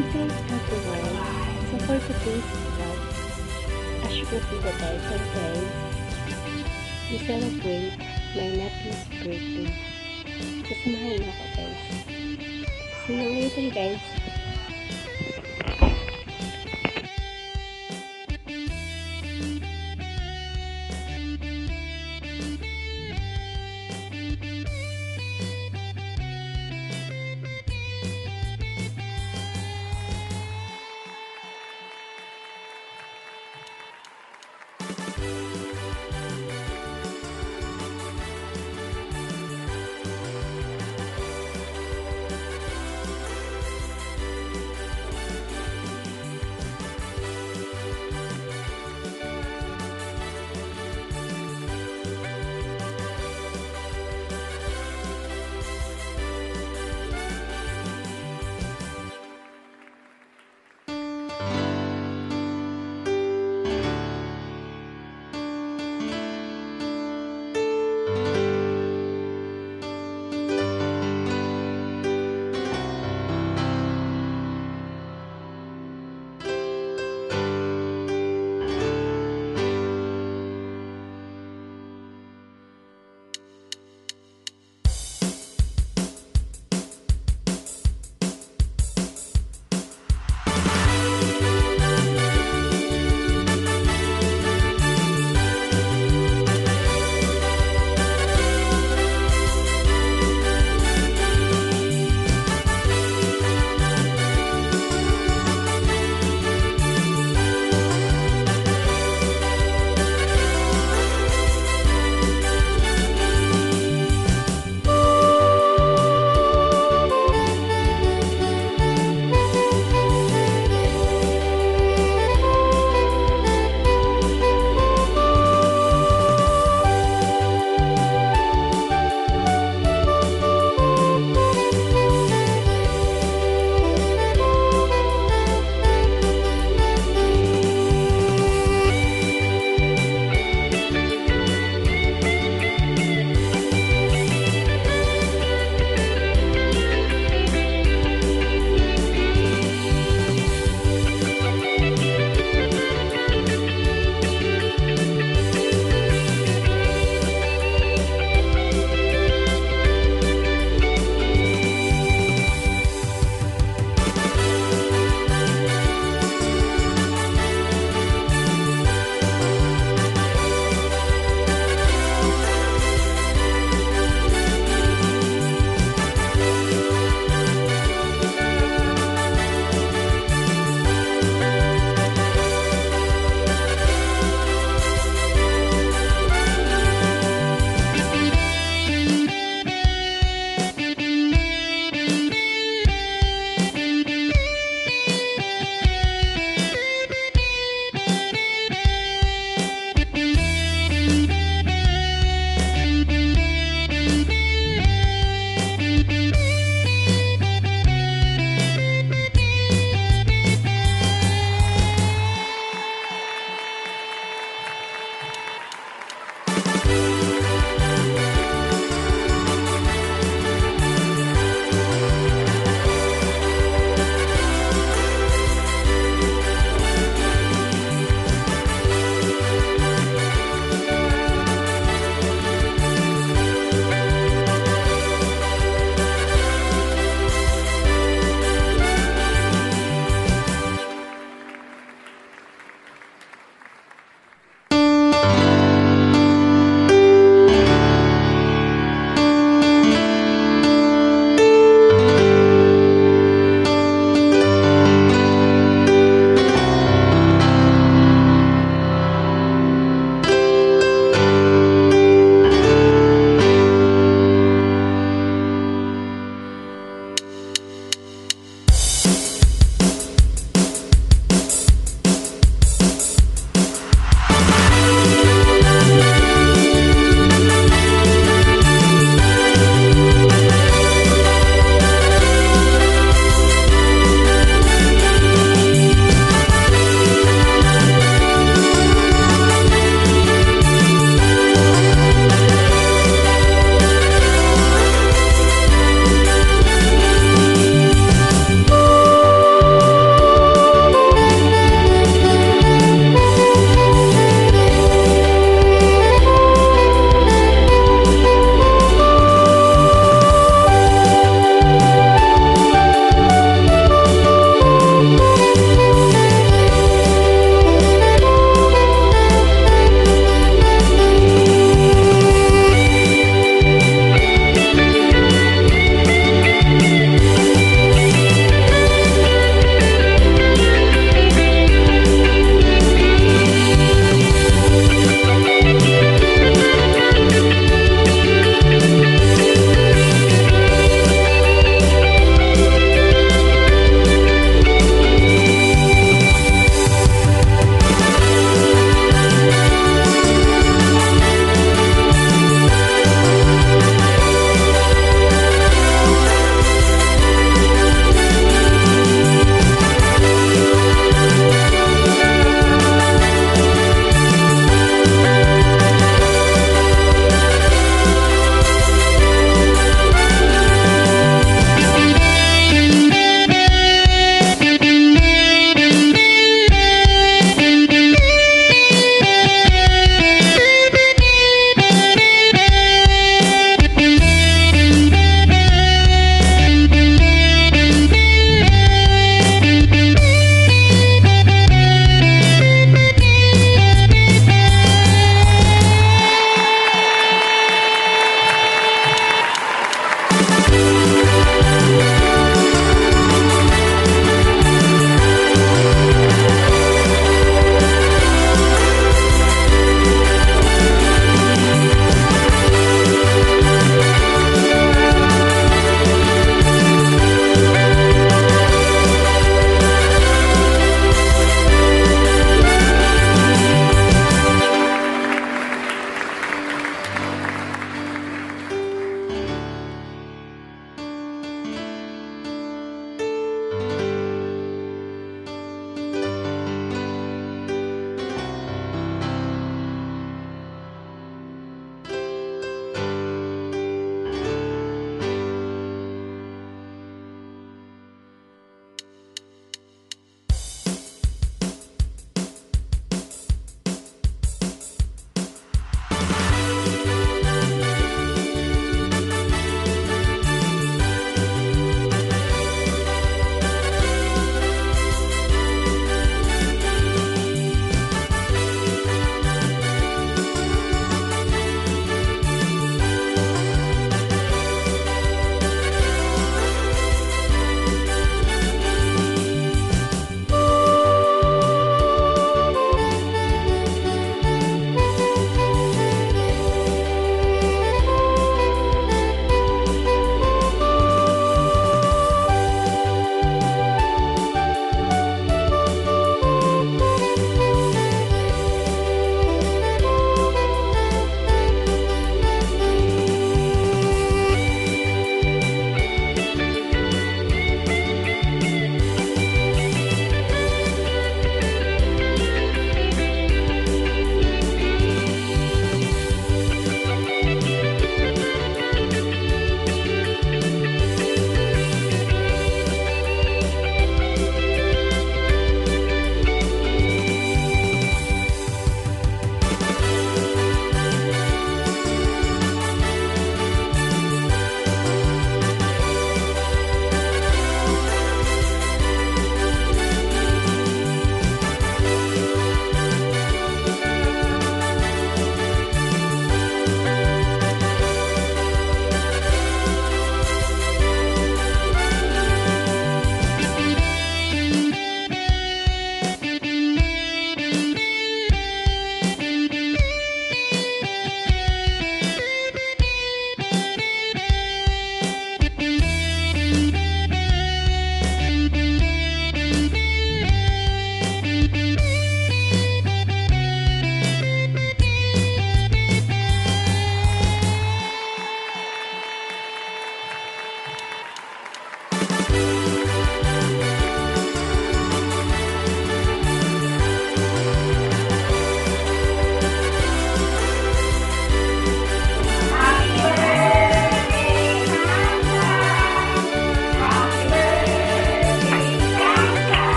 Good day everyone. So for today's vlog, as you can see the title guys, we celebrate my nephew's birthday. Sasamahan niyo ako guys. See you later guys.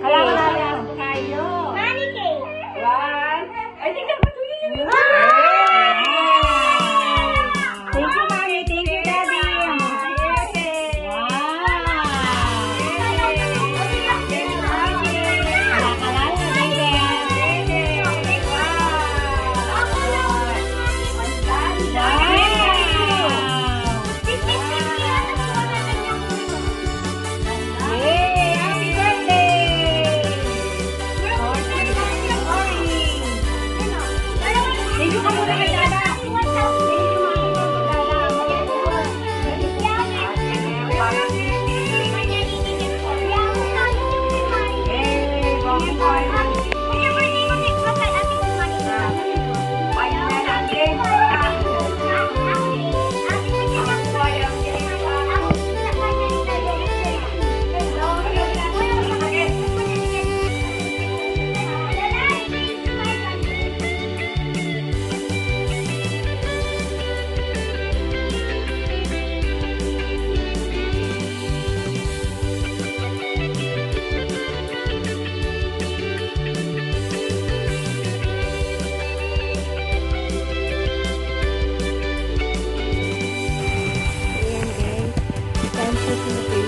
好了，好，Thank you.